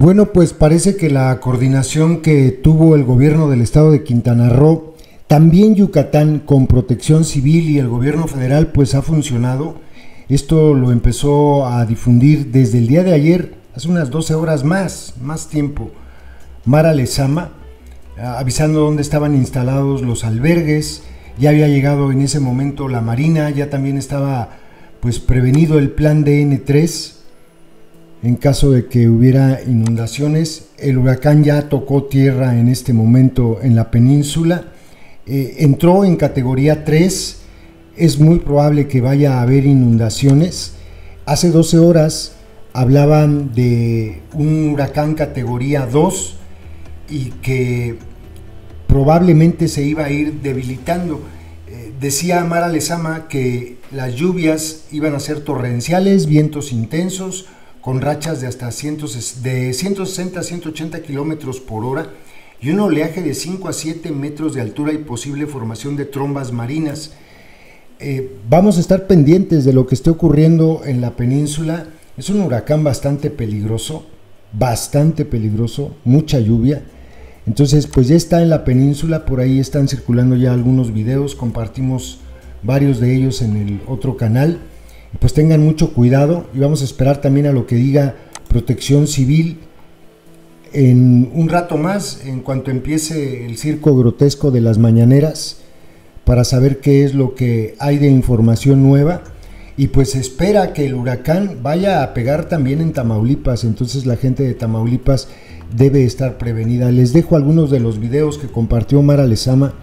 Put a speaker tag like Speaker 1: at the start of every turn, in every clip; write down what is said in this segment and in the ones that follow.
Speaker 1: Bueno, pues parece que la coordinación que tuvo el gobierno del estado de Quintana Roo, también Yucatán con protección civil y el gobierno federal, pues ha funcionado. Esto lo empezó a difundir desde el día de ayer, hace unas 12 horas más, más tiempo. Mara Lezama, avisando dónde estaban instalados los albergues, ya había llegado en ese momento la Marina, ya también estaba pues prevenido el plan DN3 en caso de que hubiera inundaciones. El huracán ya tocó tierra en este momento en la península, eh, entró en categoría 3, es muy probable que vaya a haber inundaciones. Hace 12 horas hablaban de un huracán categoría 2 y que probablemente se iba a ir debilitando. Eh, decía Mara Lezama que las lluvias iban a ser torrenciales, vientos intensos, con rachas de hasta de 160 a 180 kilómetros por hora y un oleaje de 5 a 7 metros de altura y posible formación de trombas marinas. Eh, vamos a estar pendientes de lo que esté ocurriendo en la península. Es un huracán bastante peligroso, bastante peligroso, mucha lluvia. Entonces, pues ya está en la península, por ahí están circulando ya algunos videos, compartimos varios de ellos en el otro canal. Pues tengan mucho cuidado y vamos a esperar también a lo que diga Protección Civil en un rato más, en cuanto empiece el circo grotesco de las mañaneras, para saber qué es lo que hay de información nueva. Y pues espera que el huracán vaya a pegar también en Tamaulipas, entonces la gente de Tamaulipas debe estar prevenida. Les dejo algunos de los videos que compartió Mara Lezama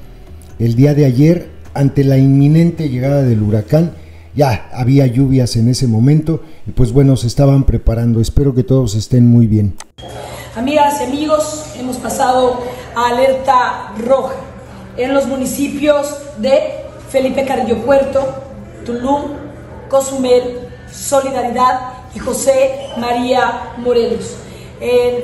Speaker 1: el día de ayer ante la inminente llegada del huracán. Ya había lluvias en ese momento y pues bueno, se estaban preparando. Espero que todos estén muy bien.
Speaker 2: Amigas y amigos, hemos pasado a alerta roja en los municipios de Felipe Carrillo Puerto, Tulum, Cozumel, Solidaridad y José María Morelos.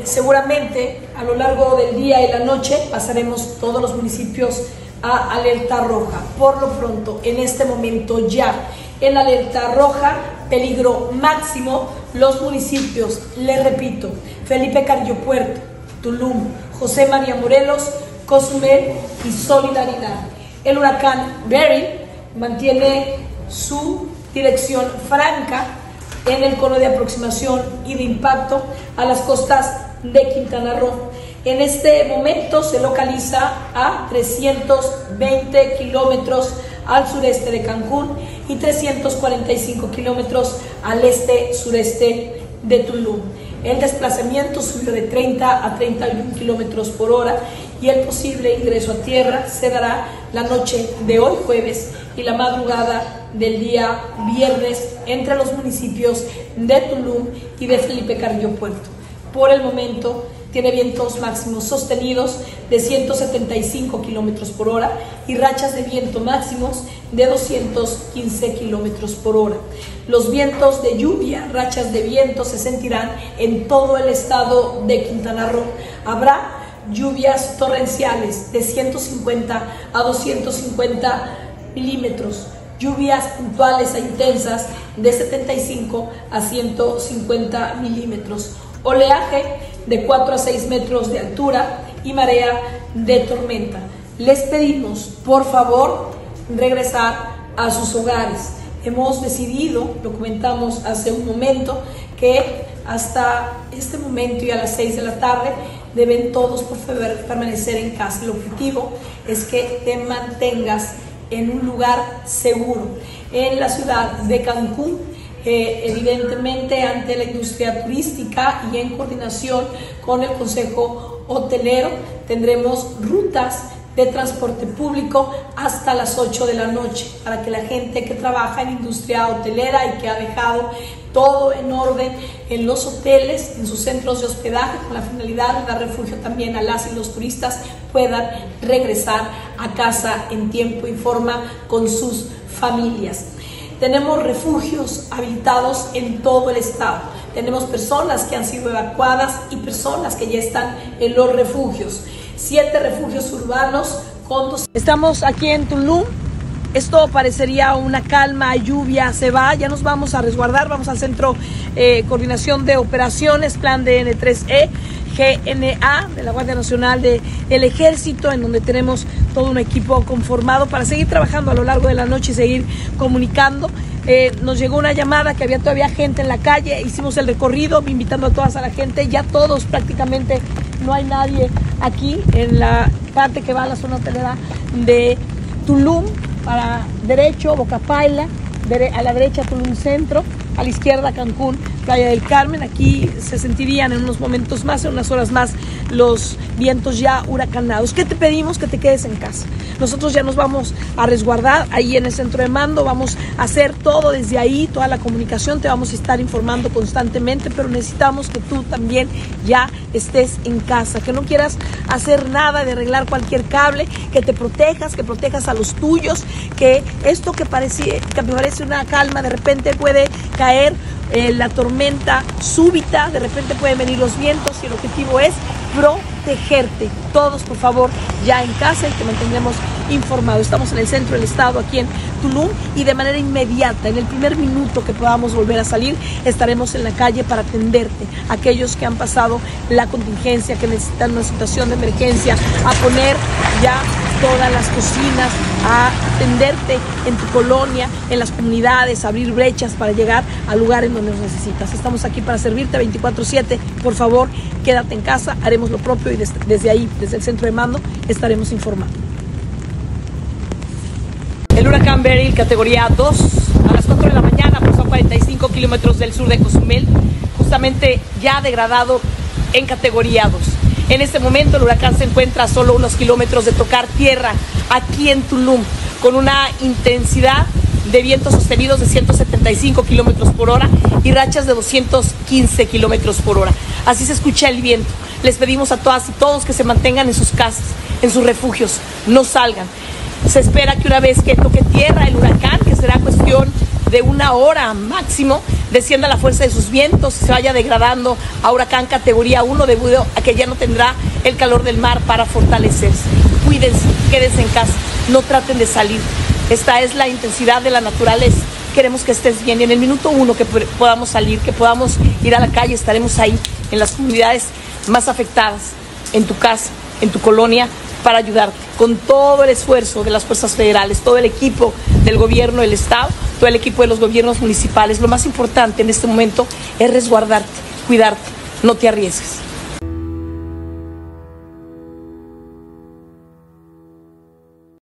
Speaker 2: seguramente a lo largo del día y la noche pasaremos todos los municipios a alerta roja. Por lo pronto, en este momento ya en alerta roja, peligro máximo, los municipios, le repito, Felipe Carrillo Puerto, Tulum, José María Morelos, Cozumel y Solidaridad. El huracán Berry mantiene su dirección franca en el cono de aproximación y de impacto a las costas de Quintana Roo. En este momento se localiza a 320 kilómetros al sureste de Cancún y 345 kilómetros al este-sureste de Tulum. El desplazamiento subió de 30 a 31 kilómetros por hora y el posible ingreso a tierra se dará la noche de hoy jueves y la madrugada del día viernes entre los municipios de Tulum y de Felipe Carrillo Puerto. Por el momento, tiene vientos máximos sostenidos de 175 kilómetros por hora y rachas de viento máximos de 215 kilómetros por hora. Los vientos de lluvia, rachas de viento se sentirán en todo el estado de Quintana Roo. Habrá lluvias torrenciales de 150 a 250 milímetros, lluvias puntuales e intensas de 75 a 150 milímetros, oleaje de 4 a 6 metros de altura y marea de tormenta. Les pedimos, por favor, regresar a sus hogares. Hemos decidido, lo comentamos hace un momento, que hasta este momento y a las 6 de la tarde deben todos permanecer en casa. El objetivo es que te mantengas en un lugar seguro. En la ciudad de Cancún evidentemente ante la industria turística y en coordinación con el Consejo Hotelero tendremos rutas de transporte público hasta las 8 de la noche para que la gente que trabaja en industria hotelera y que ha dejado todo en orden en los hoteles, en sus centros de hospedaje con la finalidad de dar refugio también a las y los turistas puedan regresar a casa en tiempo y forma con sus familias. Tenemos refugios habitados en todo el estado. Tenemos personas que han sido evacuadas y personas que ya están en los refugios. Siete refugios urbanos con. Estamos aquí en Tulum, esto parecería una calma, lluvia, se va, ya nos vamos a resguardar, vamos al centro eh, coordinación de operaciones, plan de N3E. GNA de la Guardia Nacional del el Ejército, en donde tenemos todo un equipo conformado para seguir trabajando a lo largo de la noche y seguir comunicando. Eh, nos llegó una llamada que había todavía gente en la calle, hicimos el recorrido invitando a toda la gente, ya todos prácticamente, no hay nadie aquí en la parte que va a la zona hotelera de Tulum, para derecho, Bocapaila, a la derecha Tulum Centro, a la izquierda Cancún, Playa del Carmen. Aquí se sentirían en unos momentos más, en unas horas más, los vientos ya huracanados. ¿Qué te pedimos? Que te quedes en casa. Nosotros ya nos vamos a resguardar ahí en el centro de mando, vamos a hacer todo desde ahí, toda la comunicación, te vamos a estar informando constantemente, pero necesitamos que tú también ya estés en casa, que no quieras hacer nada de arreglar cualquier cable, que te protejas, que protejas a los tuyos, que esto que, parece, que parece una calma de repente puede caer eh, la tormenta súbita, de repente pueden venir los vientos y el objetivo es protegerte. Todos, por favor, ya en casa y que mantengamos informados. Estamos en el centro del estado, aquí en Tulum, y de manera inmediata, en el primer minuto que podamos volver a salir, estaremos en la calle para atenderte. Aquellos que han pasado la contingencia, que necesitan una situación de emergencia, a poner ya todas las cocinas, a atenderte en tu colonia, en las comunidades, abrir brechas para llegar al lugar en donde nos necesitas. Estamos aquí para servirte 24/7. Por favor, quédate en casa, haremos lo propio y desde, ahí, desde el centro de mando, estaremos informando. El huracán Beryl, categoría 2, a las 4 de la mañana, pasó a 45 kilómetros del sur de Cozumel, justamente ya degradado en categoría 2. En este momento el huracán se encuentra a solo unos kilómetros de tocar tierra aquí en Tulum, con una intensidad de vientos sostenidos de 175 kilómetros por hora y rachas de 215 kilómetros por hora. Así se escucha el viento. Les pedimos a todas y todos que se mantengan en sus casas, en sus refugios, no salgan. Se espera que una vez que toque tierra el huracán, que será cuestión de una hora máximo, descienda la fuerza de sus vientos, se vaya degradando a huracán categoría 1 debido a que ya no tendrá el calor del mar para fortalecerse. Cuídense, quédense en casa, no traten de salir. Esta es la intensidad de la naturaleza. Queremos que estés bien y en el minuto uno que podamos salir, que podamos ir a la calle, estaremos ahí en las comunidades más afectadas, en tu casa, en tu colonia, para ayudarte con todo el esfuerzo de las fuerzas federales, todo el equipo del gobierno del Estado, todo el equipo de los gobiernos municipales. Lo más importante en este momento es resguardarte, cuidarte, no te arriesgues.